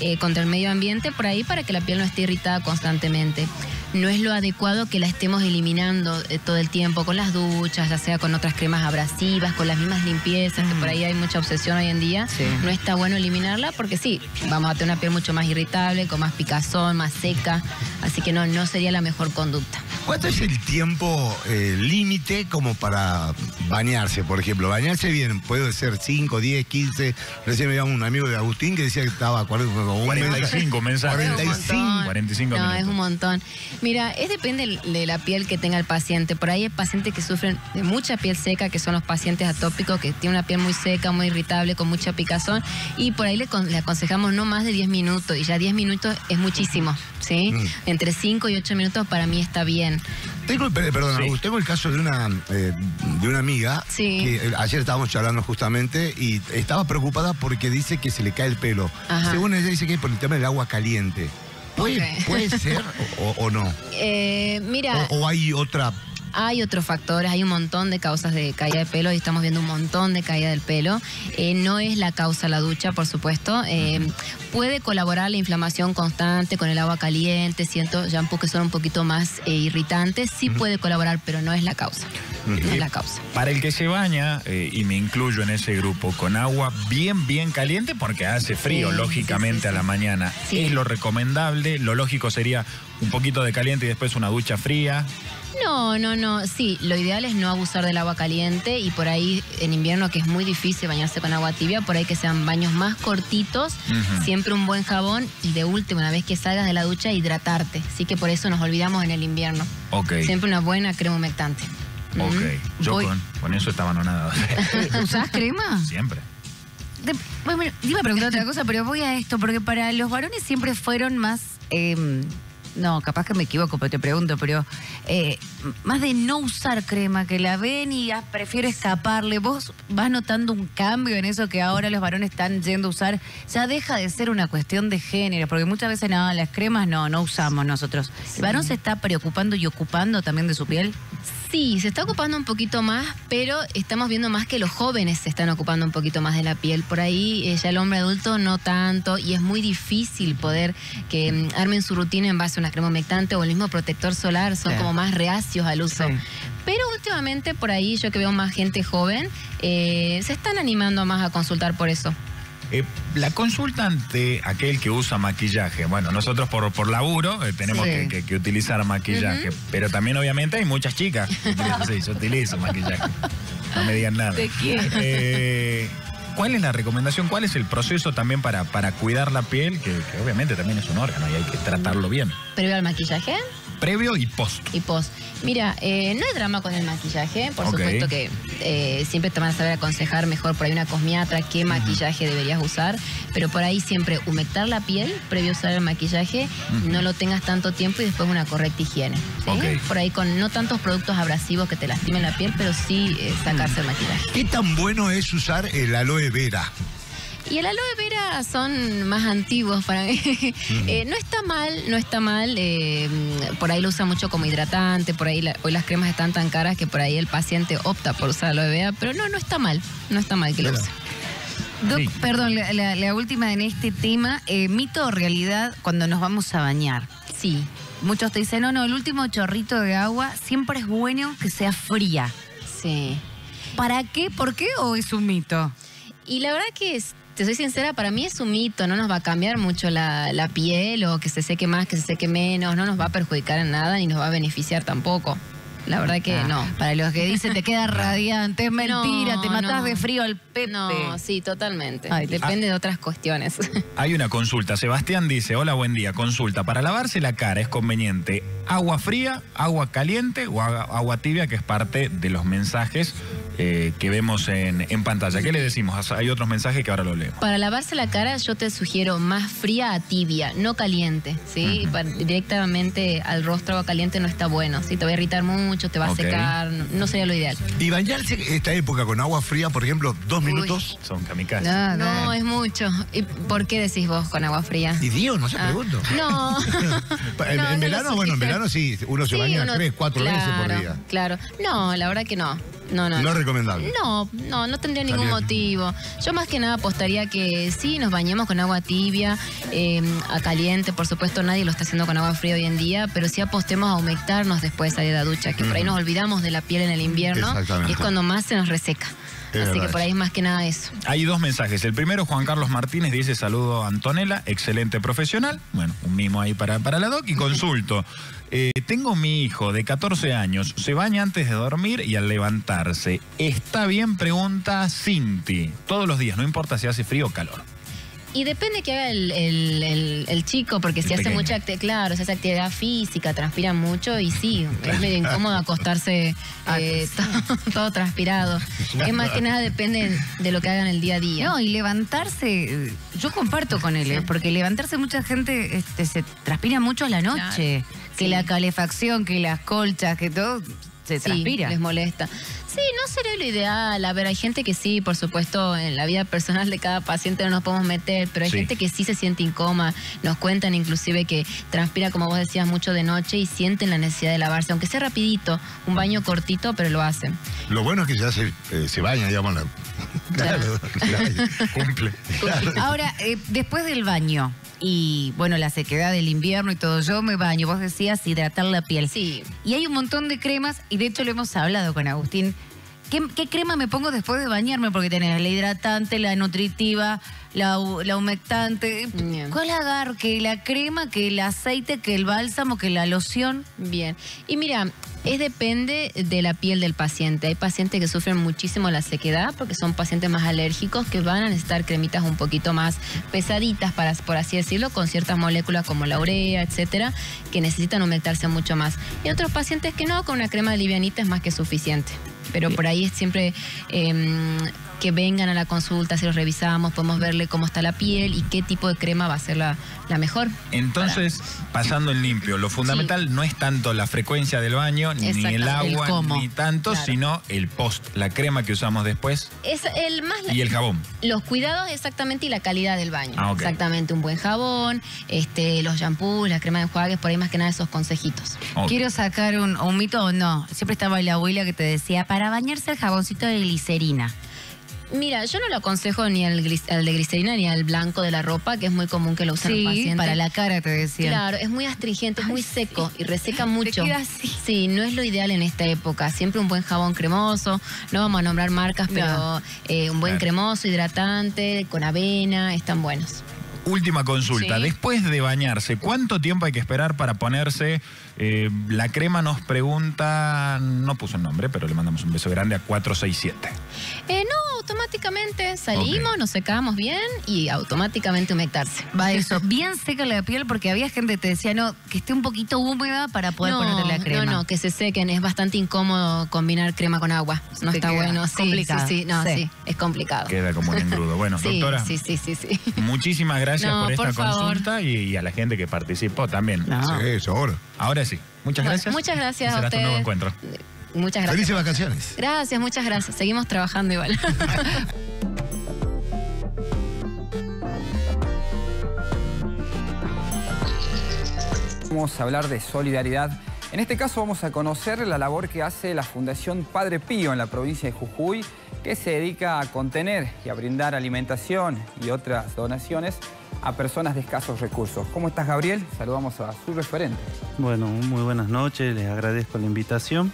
eh, contra el medio ambiente por ahí para que la piel no esté irritada constantemente no es lo adecuado que la estemos eliminando eh, todo el tiempo con las duchas, ya sea con otras cremas abrasivas, con las mismas limpiezas, que por ahí hay mucha obsesión hoy en día. No está bueno eliminarla porque sí, vamos a tener una piel mucho más irritable, con más picazón, más seca, así que no, no sería la mejor conducta. ¿Cuánto es el tiempo eh, límite como para bañarse, por ejemplo? Bañarse bien, puede ser 5, 10, 15. Recién me un amigo de Agustín que decía que estaba 45 mensajes. 45. 45 no, es un montón. Mira, es depende de la piel que tenga el paciente. Por ahí hay pacientes que sufren de mucha piel seca, que son los pacientes atópicos, que tienen una piel muy seca, muy irritable, con mucha picazón. Y por ahí le, aconsejamos no más de 10 minutos. Y ya 10 minutos es muchísimo, ¿sí? Mm. Entre 5 y 8 minutos para mí está bien. Tengo, perdón, tengo el caso de una, eh, de una amiga que eh, ayer estábamos charlando justamente y estaba preocupada porque dice que se le cae el pelo. Según ella dice que es por el tema del agua caliente. ¿Puede, ser o, no? Eh, mira. O, hay otra hay otros factores, hay un montón de causas de caída de pelo y estamos viendo un montón de caída del pelo. Eh, no es la causa la ducha, por supuesto. Eh, puede colaborar la inflamación constante con el agua caliente, siento shampoos que son un poquito más irritantes, sí puede colaborar, pero no es la causa. No es la causa. Para el que se baña, y me incluyo en ese grupo, con agua bien, bien caliente, porque hace frío, lógicamente, a la mañana, es lo recomendable. Lo lógico sería un poquito de caliente y después una ducha fría. No, no, no. Sí, lo ideal es no abusar del agua caliente y por ahí en invierno que es muy difícil bañarse con agua tibia, por ahí que sean baños más cortitos, siempre un buen jabón y de último, una vez que salgas de la ducha, hidratarte. Así que por eso nos olvidamos en el invierno. Ok. Siempre una buena crema humectante. Ok. Yo con, eso estaba nada. ¿Usás crema? Siempre. bueno, iba a preguntar otra cosa, pero voy a esto, porque para los varones siempre fueron más... Em, no, capaz que me equivoco, pero te pregunto, pero eh, más de no usar crema, que la ven y ya prefiero escaparle. ¿Vos vas notando un cambio en eso que ahora los varones están yendo a usar? Ya deja de ser una cuestión de género, porque muchas veces no, las cremas no, no usamos nosotros. ¿El varón se está preocupando y ocupando también de su piel? Sí, se está ocupando un poquito más, pero estamos viendo más que los jóvenes se están ocupando un poquito más de la piel. Por ahí eh, ya el hombre adulto no tanto y es muy difícil poder que mm, armen su rutina en base a una crema humectante o el mismo protector solar, son como más reacios al uso. Pero últimamente por ahí yo que veo más gente joven, eh, se están animando más a consultar por eso. Eh, la consulta ante aquel que usa maquillaje, bueno, nosotros por, por laburo eh, tenemos que, utilizar maquillaje, pero también obviamente hay muchas chicas que sí, yo utilizo maquillaje. No me digan nada. Te eh, ¿Cuál es la recomendación? ¿Cuál es el proceso también para, para cuidar la piel? Que, que obviamente también es un órgano y hay que tratarlo bien. ¿Previo al maquillaje? Previo y post. Y post. Mira, eh, no hay drama con el maquillaje. Por supuesto que eh, siempre te van a saber aconsejar mejor por ahí una cosmiatra qué maquillaje deberías usar. Pero por ahí siempre humectar la piel previo a usar el maquillaje. No lo tengas tanto tiempo y después una correcta higiene. Por ahí con no tantos productos abrasivos que te lastimen la piel, pero sí eh, sacarse el maquillaje. ¿Qué tan bueno es usar el aloe vera? Y el aloe vera son más antiguos para mí. Eh, no está mal, no está mal. Eh, por ahí lo usa mucho como hidratante, por ahí hoy las cremas están tan caras que por ahí el paciente opta por usar aloe vera, pero no, no está mal, no está mal que lo use. perdón, la, última en este tema, eh, mito o realidad cuando nos vamos a bañar. Sí. Muchos te dicen, no, no, el último chorrito de agua siempre es bueno que sea fría. Sí. ¿Para qué? ¿Por qué o es un mito? Y la verdad que es, te soy sincera, para mí es un mito, no nos va a cambiar mucho la, piel o que se seque más, que se seque menos, no nos va a perjudicar en nada ni nos va a beneficiar tampoco. La verdad que ah. no. Para los que dicen te queda radiante, es mentira, te matas de frío al pepe. No, sí, totalmente. Depende de otras cuestiones. Hay una consulta. Sebastián dice, hola, buen día. Consulta. Para lavarse la cara es conveniente agua fría, agua caliente o agua tibia, que es parte de los mensajes eh, que vemos en, pantalla. ¿Qué le decimos? Hay otros mensajes que ahora lo leemos. Para lavarse la cara yo te sugiero más fría a tibia, no caliente, ¿sí? directamente al rostro agua caliente no está bueno, ¿sí? Te va a irritar mucho, te va a secar, no, sería lo ideal. ¿Y bañarse esta época con agua fría, por ejemplo, dos minutos? Son kamikazes. No, no, es mucho. ¿Y por qué decís vos con agua fría? Y Dios, no se ah. pregunto. No. en, verano, bueno, en verano sí, uno se baña tres, cuatro veces por día. Claro. No, la verdad que no. No, no. No, recomendable. No, no, no tendría ningún motivo. Yo más que nada apostaría que sí, nos bañemos con agua tibia, em, a caliente, por supuesto nadie lo está haciendo con agua fría hoy en día, pero sí apostemos a humectarnos después de salir de la ducha, que por ahí nos olvidamos de la piel en el invierno y es cuando más se nos reseca. Así que por ahí es más que nada eso. Hay dos mensajes. El primero, Juan Carlos Martínez dice saludo a Antonella, excelente profesional. Bueno, un mimo ahí para, para la doc y consulto. Eh, tengo mi hijo de 14 años, se baña antes de dormir y al levantarse. ¿Está bien? Pregunta Cinti. Todos los días, no importa si hace frío o calor. Y depende que haga el, chico, porque si hace mucha actividad, claro, si hace actividad física, transpira mucho y sí, es medio incómodo acostarse ah, eh, todo, transpirado. Es más que nada depende de lo que hagan el día a día. No, y levantarse, yo comparto con él, ¿eh? porque levantarse mucha gente este, se transpira mucho a la noche. Que la calefacción, que las colchas, que todo se transpira. les molesta. Sí, no sería lo ideal. A ver, hay gente que sí, por supuesto, en la vida personal de cada paciente no nos podemos meter, pero hay gente que sí se siente incómoda. Nos cuentan inclusive que transpira, como vos decías, mucho de noche y sienten la necesidad de lavarse, aunque sea rapidito, un baño cortito, pero lo hacen. Lo bueno es que ya se, eh, se baña, digamos. Claro, claro, cumple. Ahora, eh, después del baño, y bueno, la sequedad del invierno y todo, yo me baño, vos decías hidratar la piel. Sí. Y hay un montón de cremas, y de hecho lo hemos hablado con Agustín. ¿Qué, crema me pongo después de bañarme? Porque tenés la hidratante, la nutritiva, la, la humectante. ¿Cuál agarro? Que la crema, que el aceite, que el bálsamo, que la loción. Bien. Y mira, es depende de la piel del paciente. Hay pacientes que sufren muchísimo la sequedad porque son pacientes más alérgicos que van a necesitar cremitas un poquito más pesaditas, para, por así decirlo, con ciertas moléculas como la urea, etcétera, que necesitan humectarse mucho más. Y otros pacientes que no, con una crema de livianita es más que suficiente. Pero por ahí es siempre em, que vengan a la consulta, si los revisamos, podemos verle cómo está la piel y qué tipo de crema va a ser la, mejor. Entonces, pasando en limpio, lo fundamental no es tanto la frecuencia del baño, ni el agua, ni tanto, sino el post, la crema que usamos después. Es el más y el jabón. Los cuidados exactamente y la calidad del baño. Ah, exactamente, un buen jabón, este, los shampoos, la crema de enjuagues, por ahí más que nada esos consejitos. Quiero sacar un, un mito o no. Siempre estaba la abuela que te decía, para bañarse el jaboncito de glicerina. Mira, yo no lo aconsejo ni al, de glicerina ni al blanco de la ropa, que es muy común que lo usen los pacientes. para la cara te decía. Claro, es muy astringente, es muy seco y reseca mucho. Sí, no es lo ideal en esta época. Siempre un buen jabón cremoso, no vamos a nombrar marcas, pero eh, un buen cremoso, hidratante, con avena, están buenos. Última consulta. Después de bañarse, ¿cuánto tiempo hay que esperar para ponerse? Eh, la crema nos pregunta, no puso el nombre, pero le mandamos un beso grande a 467. Eh, no, automáticamente salimos, nos secamos bien y automáticamente humectarse. Va eso, bien seca la piel porque había gente que te decía, no, que esté un poquito húmeda para poder ponerle la crema. No, no, que se sequen. Es bastante incómodo combinar crema con agua. No está bueno. Sí, complicado. Sí, sí, no, sí. es complicado. Queda como un engrudo. Bueno, doctora. Sí, sí, sí, sí. Muchísimas gracias por esta consulta y, a la gente que participó también. Sí, eso ahora. Ahora Muchas gracias. Muchas gracias a ustedes. nuevo encuentro. Muchas gracias. Felices vacaciones. Gracias, muchas gracias. Seguimos trabajando igual. Vamos a hablar de solidaridad. En este caso vamos a conocer la labor que hace la Fundación Padre Pío en la provincia de Jujuy, que se dedica a contener y a brindar alimentación y otras donaciones a personas de escasos recursos. ¿Cómo estás, Gabriel? Saludamos a su referente. Bueno, muy buenas noches, les agradezco la invitación.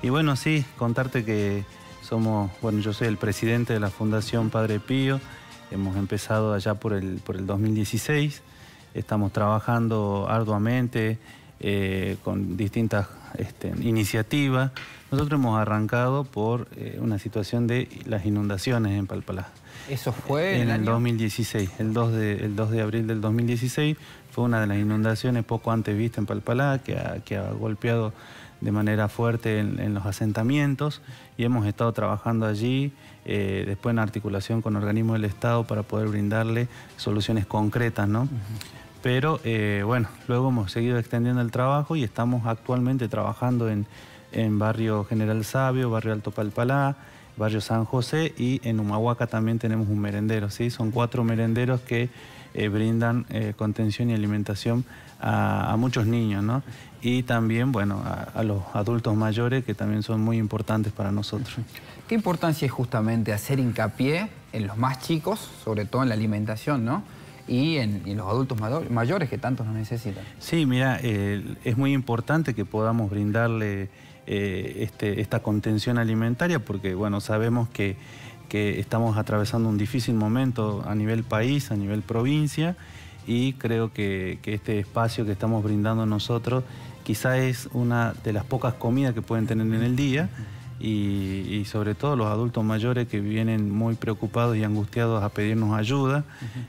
Y bueno, sí, contarte que somos, bueno, yo soy el presidente de la Fundación Padre Pío. Hemos empezado allá por el, por el 2016. Estamos trabajando arduamente eh, con distintas este, iniciativas. Nosotros hemos arrancado por eh, una situación de las inundaciones en Palpalá. ¿Eso fue en el, 2016? El 2, de, el 2 de abril del 2016 fue una de las inundaciones poco antes vista en Palpalá, que ha, que ha golpeado de manera fuerte en, los asentamientos y hemos estado trabajando allí, eh, después en articulación con organismos del Estado para poder brindarle soluciones concretas, ¿no? Pero eh, bueno, luego hemos seguido extendiendo el trabajo y estamos actualmente trabajando en, en Barrio General Sabio, Barrio Alto Palpalá, Barrio San José y en Humahuaca también tenemos un merendero, ¿sí? Son cuatro merenderos que eh, brindan eh, contención y alimentación a, muchos niños, ¿no? Y también, bueno, a, los adultos mayores que también son muy importantes para nosotros. ¿Qué importancia es justamente hacer hincapié en los más chicos, sobre todo en la alimentación, ¿no? Y en, los adultos mayores que tanto nos necesitan. Sí, mira, eh, es muy importante que podamos brindarle eh, este, esta contención alimentaria porque, bueno, sabemos que, estamos atravesando un difícil momento a nivel país, a nivel provincia y creo que, este espacio que estamos brindando nosotros quizá es una de las pocas comidas que pueden tener en el día y, sobre todo los adultos mayores que vienen muy preocupados y angustiados a pedirnos ayuda.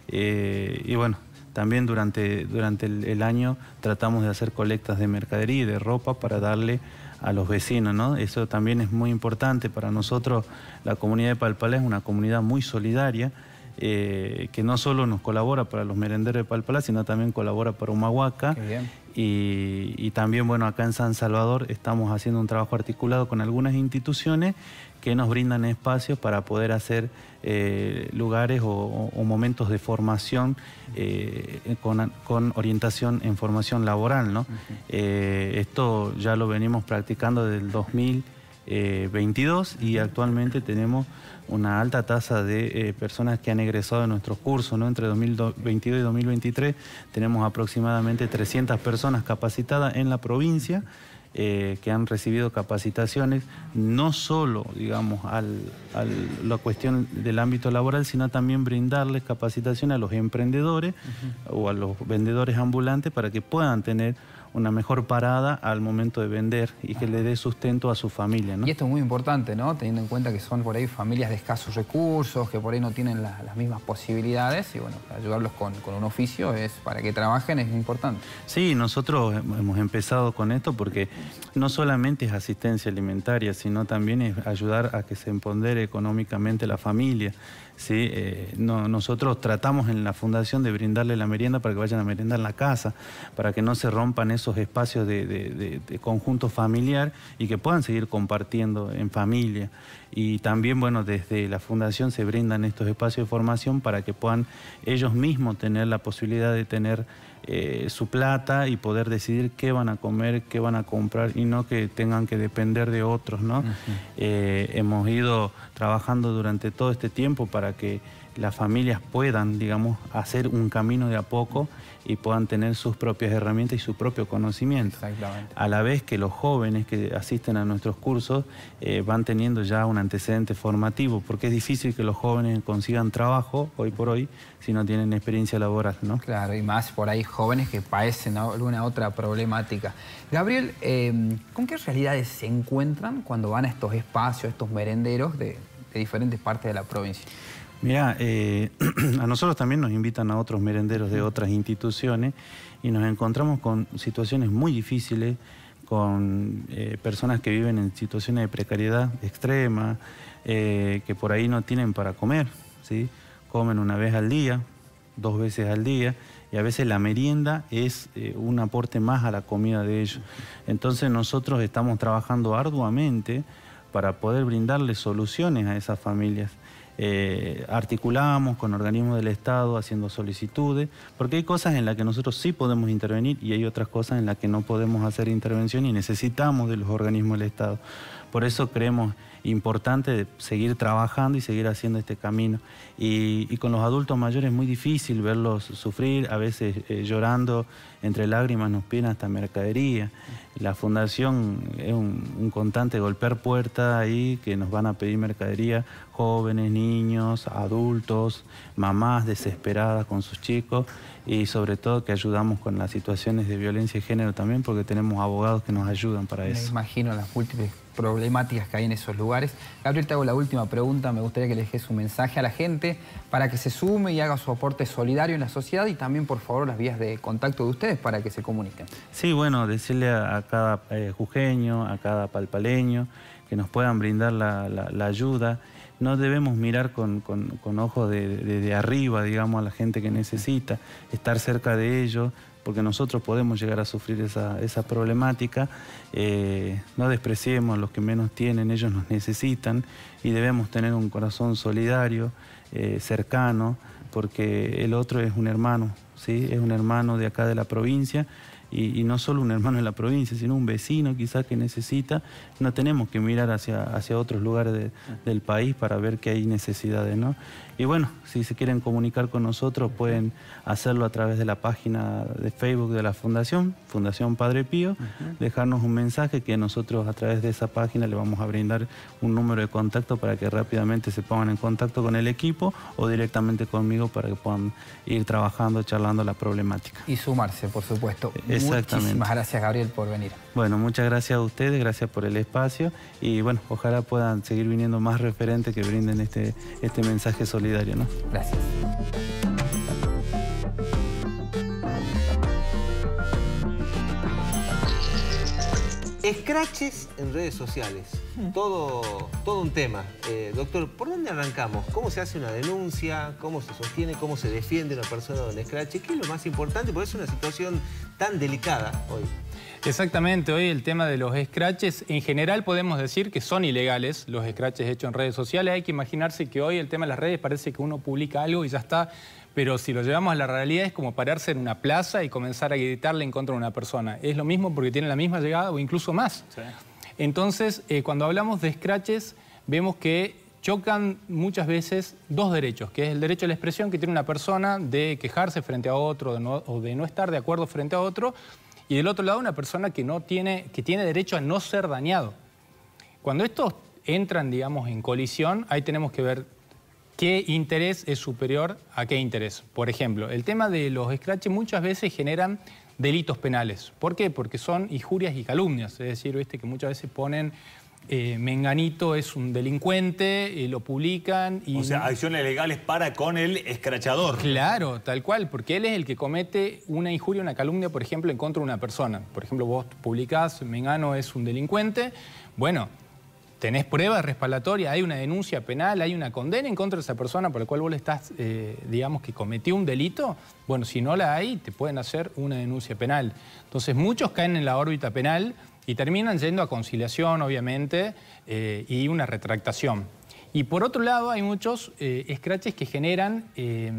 Eh, y bueno, también durante, durante el, año tratamos de hacer colectas de mercadería y de ropa para darle a los vecinos, ¿no? Eso también es muy importante para nosotros. La comunidad de Palpalá es una comunidad muy solidaria. Eh, que no solo nos colabora para los merenderos de Palpalá, sino también colabora para Humahuaca. Y, y, también, bueno, acá en San Salvador estamos haciendo un trabajo articulado con algunas instituciones que nos brindan espacios para poder hacer eh, lugares o, momentos de formación eh, con, orientación en formación laboral. ¿no? Esto ya lo venimos practicando desde el 2022 y actualmente tenemos una alta tasa de personas que han egresado de nuestros cursos. ¿no? Entre 2022 y 2023 tenemos aproximadamente 300 personas capacitadas en la provincia. Eh, que han recibido capacitaciones, no solo, digamos, a la cuestión del ámbito laboral, sino también brindarles capacitación a los emprendedores o a los vendedores ambulantes para que puedan tener una mejor parada al momento de vender y que le dé sustento a su familia. Y esto es muy importante, ¿no? Teniendo en cuenta que son por ahí familias de escasos recursos, que por ahí no tienen las mismas posibilidades y bueno, ayudarlos con, un oficio es para que trabajen es importante. Sí, nosotros hemos empezado con esto porque no solamente es asistencia alimentaria, sino también es ayudar a que se empodere económicamente la familia. ¿Sí? Eh, nosotros tratamos en la fundación de brindarle la merienda para que vayan a merendar en la casa, para que no se rompan esos espacios de, conjunto familiar y que puedan seguir compartiendo en familia. Y también, bueno, desde la fundación se brindan estos espacios de formación para que puedan ellos mismos tener la posibilidad de tener eh, su plata y poder decidir qué van a comer, qué van a comprar y no que tengan que depender de otros, ¿no? Eh, hemos ido trabajando durante todo este tiempo para que las familias puedan, digamos, hacer un camino de a poco y puedan tener sus propias herramientas y su propio conocimiento. A la vez que los jóvenes que asisten a nuestros cursos eh, van teniendo ya un antecedente formativo, porque es difícil que los jóvenes consigan trabajo hoy por hoy si no tienen experiencia laboral, ¿no? Claro, y más por ahí jóvenes que padecen alguna otra problemática. Gabriel, em, ¿con qué realidades se encuentran cuando van a estos espacios, estos merenderos de diferentes partes de la provincia? Mira, eh, a nosotros también nos invitan a otros merenderos de otras instituciones y nos encontramos con situaciones muy difíciles, con eh, personas que viven en situaciones de precariedad extrema, eh, que por ahí no tienen para comer, ¿sí? comen una vez al día, dos veces al día, y a veces la merienda es un aporte más a la comida de ellos. Entonces nosotros estamos trabajando arduamente para poder brindarles soluciones a esas familias. Eh, articulamos con organismos del Estado haciendo solicitudes, porque hay cosas en las que nosotros sí podemos intervenir y hay otras cosas en las que no podemos hacer intervención y necesitamos de los organismos del Estado. Por eso creemos importante seguir trabajando y seguir haciendo este camino. Y, con los adultos mayores es muy difícil verlos sufrir, a veces eh, llorando, entre lágrimas nos piden hasta mercadería. La fundación es un, constante golpear puertas ahí que nos van a pedir mercadería, jóvenes, niños, adultos, mamás desesperadas con sus chicos y sobre todo que ayudamos con las situaciones de violencia de género también porque tenemos abogados que nos ayudan para eso. Me imagino las múltiples problemáticas que hay en esos lugares. Gabriel, te hago la última pregunta. Me gustaría que le dejes un mensaje a la gente para que se sume y haga su aporte solidario en la sociedad y también, por favor, las vías de contacto de ustedes para que se comuniquen. Sí, bueno, decirle a, cada eh, jujeño, a cada palpaleño, que nos puedan brindar la, ayuda. No debemos mirar con, ojos de, arriba, digamos, a la gente que necesita, estar cerca de ellos, porque nosotros podemos llegar a sufrir esa, problemática. Eh, no despreciemos a los que menos tienen, ellos nos necesitan y debemos tener un corazón solidario, eh, cercano, porque el otro es un hermano, ¿sí? es un hermano de acá de la provincia y, no solo un hermano en la provincia, sino un vecino quizás que necesita. No tenemos que mirar hacia, hacia otros lugares del país para ver que hay necesidades, ¿no? Y bueno, si se quieren comunicar con nosotros pueden hacerlo a través de la página de Facebook de la Fundación, Fundación Padre Pío, dejarnos un mensaje que nosotros a través de esa página le vamos a brindar un número de contacto para que rápidamente se pongan en contacto con el equipo o directamente conmigo para que puedan ir trabajando, charlando la problemática. Y sumarse, por supuesto. Exactamente. Muchísimas gracias, Gabriel, por venir. Bueno, muchas gracias a ustedes, gracias por el espacio y bueno, ojalá puedan seguir viniendo más referentes que brinden este, este mensaje solidario Gracias. Scratches en redes sociales, todo, todo un tema. Eh, doctor, ¿por dónde arrancamos? ¿Cómo se hace una denuncia? ¿Cómo se sostiene? ¿Cómo se defiende una persona de un scratch? ¿Qué es lo más importante? Porque es una situación tan delicada hoy. Exactamente, hoy el tema de los scratches, en general podemos decir que son ilegales los scratches hechos en redes sociales. Hay que imaginarse que hoy el tema de las redes parece que uno publica algo y ya está, pero si lo llevamos a la realidad es como pararse en una plaza y comenzar a gritarle en contra de una persona. Es lo mismo porque tiene la misma llegada o incluso más. Entonces, eh, cuando hablamos de scratches, vemos que chocan muchas veces dos derechos, que es el derecho a la expresión que tiene una persona de quejarse frente a otro o de no estar de acuerdo frente a otro, y del otro lado una persona que, no tiene, que tiene derecho a no ser dañado. Cuando estos entran, digamos, en colisión, ahí tenemos que ver qué interés es superior a qué interés. Por ejemplo, el tema de los scratches muchas veces generan delitos penales. ¿Por qué? Porque son injurias y calumnias, es decir, ¿viste? que muchas veces ponen eh, Menganito es un delincuente, eh, lo publican y... O sea, acciones legales para con el escrachador. Claro, tal cual, porque él es el que comete una injuria, una calumnia, por ejemplo, en contra de una persona. Por ejemplo, vos publicás, Mengano es un delincuente, bueno, tenés prueba respaldatoria, hay una denuncia penal, hay una condena en contra de esa persona por la cual vos le estás, eh, digamos, que cometió un delito, bueno, si no la hay, te pueden hacer una denuncia penal. Entonces, muchos caen en la órbita penal y terminan yendo a conciliación, obviamente, eh, y una retractación. Y por otro lado, hay muchos eh, scratches que generan eh,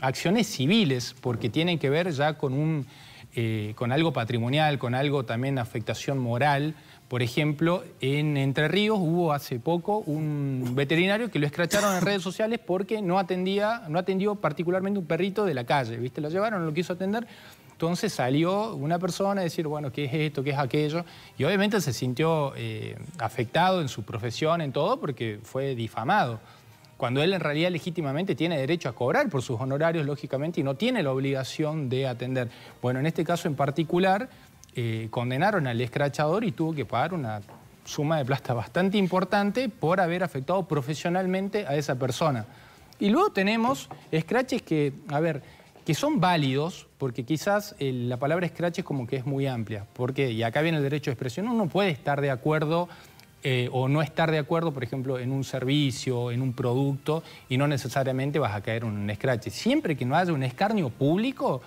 acciones civiles, porque tienen que ver ya con, un, con algo patrimonial, con algo también afectación moral. Por ejemplo, en Entre Ríos hubo hace poco un veterinario que lo escracharon en redes sociales porque no, atendía, no atendió particularmente un perrito de la calle. ¿viste? Lo llevaron, no lo quiso atender entonces salió una persona a decir, bueno, ¿qué es esto? ¿Qué es aquello? Y obviamente se sintió eh, afectado en su profesión, en todo, porque fue difamado. Cuando él en realidad legítimamente tiene derecho a cobrar por sus honorarios, lógicamente, y no tiene la obligación de atender. Bueno, en este caso en particular, eh, condenaron al escrachador y tuvo que pagar una suma de plata bastante importante por haber afectado profesionalmente a esa persona. Y luego tenemos scratches que, a ver, que son válidos, porque quizás la palabra scratch es como que es muy amplia. porque Y acá viene el derecho de expresión. Uno puede estar de acuerdo eh, o no estar de acuerdo, por ejemplo, en un servicio, en un producto, y no necesariamente vas a caer en un scratch. Siempre que no haya un escarnio público,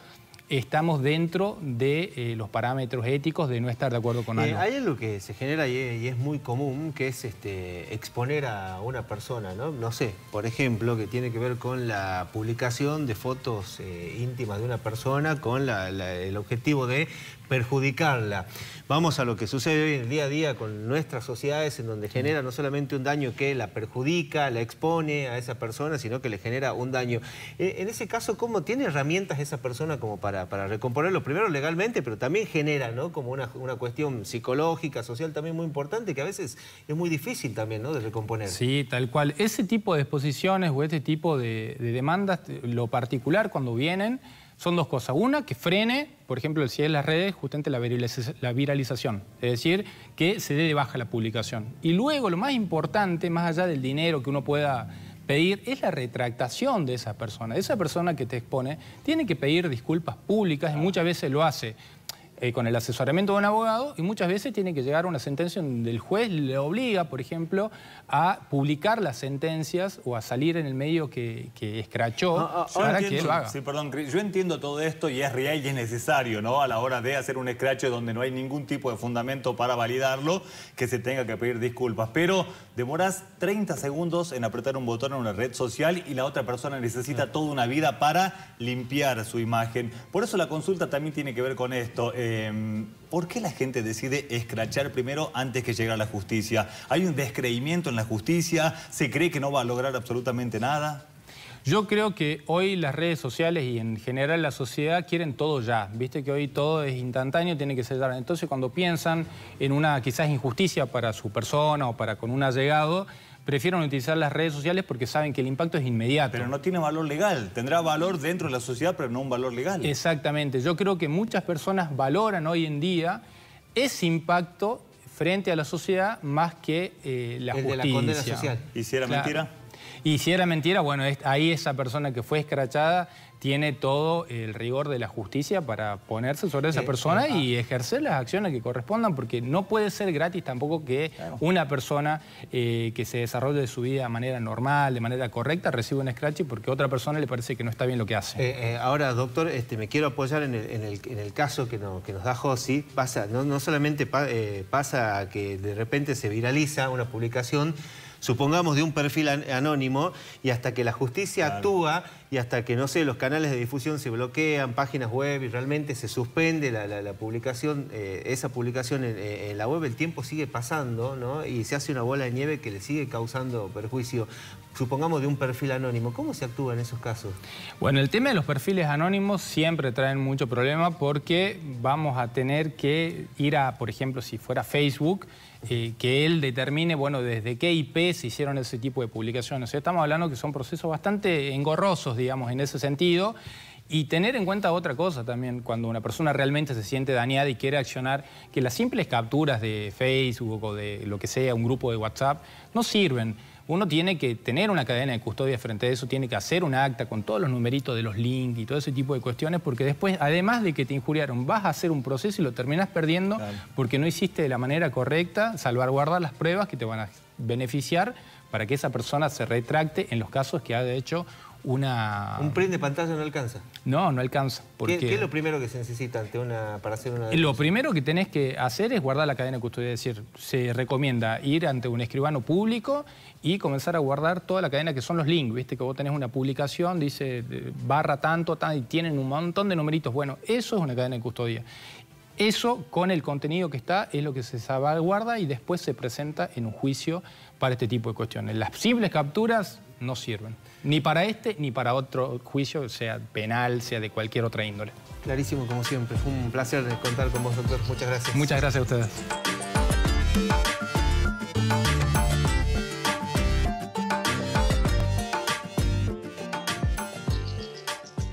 estamos dentro de eh, los parámetros éticos de no estar de acuerdo con algo. hay algo que se genera y es, muy común, que es este, exponer a una persona, ¿no? No sé, por ejemplo, que tiene que ver con la publicación de fotos eh, íntimas de una persona con el objetivo de perjudicarla. Vamos a lo que sucede hoy en el día a día con nuestras sociedades en donde genera no solamente un daño que la perjudica, la expone a esa persona, sino que le genera un daño. Eh, en ese caso, ¿cómo tiene herramientas esa persona como para, para recomponerlo? Primero legalmente, pero también genera ¿no? como una, cuestión psicológica, social también muy importante que a veces es muy difícil también ¿no? de recomponer. Sí, tal cual. Ese tipo de exposiciones o este tipo de, de demandas, lo particular cuando vienen son dos cosas. Una, que frene, por ejemplo, si es las redes, justamente la viralización. Es decir, que se dé de baja la publicación. Y luego, lo más importante, más allá del dinero que uno pueda pedir es la retractación de esa persona. Esa persona que te expone tiene que pedir disculpas públicas y muchas veces lo hace eh, con el asesoramiento de un abogado y muchas veces tiene que llegar a una sentencia donde el juez le obliga, por ejemplo, a publicar las sentencias o a salir en el medio que, escrachó ah, ah, para que él lo haga. Sí, perdón, yo entiendo todo esto y es real y es necesario, ¿no? A la hora de hacer un escrache donde no hay ningún tipo de fundamento para validarlo, que se tenga que pedir disculpas. Pero demoras 30 segundos en apretar un botón en una red social y la otra persona necesita toda una vida para limpiar su imagen. Por eso la consulta también tiene que ver con esto. Eh, Em, ¿Por qué la gente decide escrachar primero antes que llegar a la justicia? ¿Hay un descreimiento en la justicia? ¿Se cree que no va a lograr absolutamente nada? Yo creo que hoy las redes sociales y en general la sociedad quieren todo ya. Viste que hoy todo es instantáneo, tiene que ser ya. Entonces cuando piensan en una quizás injusticia para su persona o para con un allegado, prefieren utilizar las redes sociales porque saben que el impacto es inmediato. Pero no tiene valor legal, tendrá valor dentro de la sociedad, pero no un valor legal. Exactamente, yo creo que muchas personas valoran hoy en día ese impacto frente a la sociedad más que eh, la el justicia. De la condena social. ¿Y si era mentira? Y si era mentira, bueno, ahí esa persona que fue escrachada tiene todo el rigor de la justicia para ponerse sobre esa persona y ejercer las acciones que correspondan, porque no puede ser gratis tampoco que una persona eh, que se desarrolle su vida de manera normal, de manera correcta, reciba un scratch porque a otra persona le parece que no está bien lo que hace. Eh, eh, ahora, doctor, este, me quiero apoyar en el, caso que, nos da Josi. Pasa, no, no solamente pasa que de repente se viraliza una publicación, supongamos de un perfil anónimo, y hasta que la justicia actúa y hasta que, no sé, los canales de difusión se bloquean, páginas web y realmente se suspende la, publicación, eh, esa publicación en, la web, el tiempo sigue pasando, ¿no? Y se hace una bola de nieve que le sigue causando perjuicio. Supongamos de un perfil anónimo, ¿cómo se actúa en esos casos? Bueno, el tema de los perfiles anónimos siempre traen mucho problema porque vamos a tener que ir a, por ejemplo, si fuera Facebook, eh, que él determine, bueno, desde qué IP se hicieron ese tipo de publicaciones. Estamos hablando que son procesos bastante engorrosos, digamos, en ese sentido. Y tener en cuenta otra cosa también, cuando una persona realmente se siente dañada y quiere accionar, que las simples capturas de Facebook o de lo que sea, un grupo de WhatsApp, no sirven uno tiene que tener una cadena de custodia frente a eso, tiene que hacer un acta con todos los numeritos de los links y todo ese tipo de cuestiones, porque después, además de que te injuriaron, vas a hacer un proceso y lo terminas perdiendo porque no hiciste de la manera correcta salvaguardar las pruebas que te van a beneficiar para que esa persona se retracte en los casos que ha hecho una... ¿Un print de pantalla no alcanza? No, no alcanza. Porque... ¿Qué, es lo primero que se necesita ante una, para hacer una... Lo primero que tenés que hacer es guardar la cadena de custodia. Es decir, se recomienda ir ante un escribano público y comenzar a guardar toda la cadena que son los links. Viste que vos tenés una publicación, dice barra tanto, tanto, y tienen un montón de numeritos. Bueno, eso es una cadena de custodia. Eso, con el contenido que está, es lo que se salvaguarda y después se presenta en un juicio para este tipo de cuestiones. Las simples capturas no sirven. Ni para este ni para otro juicio, sea penal, sea de cualquier otra índole. Clarísimo, como siempre. Fue un placer contar con vos, doctor. Muchas gracias. Muchas gracias a ustedes.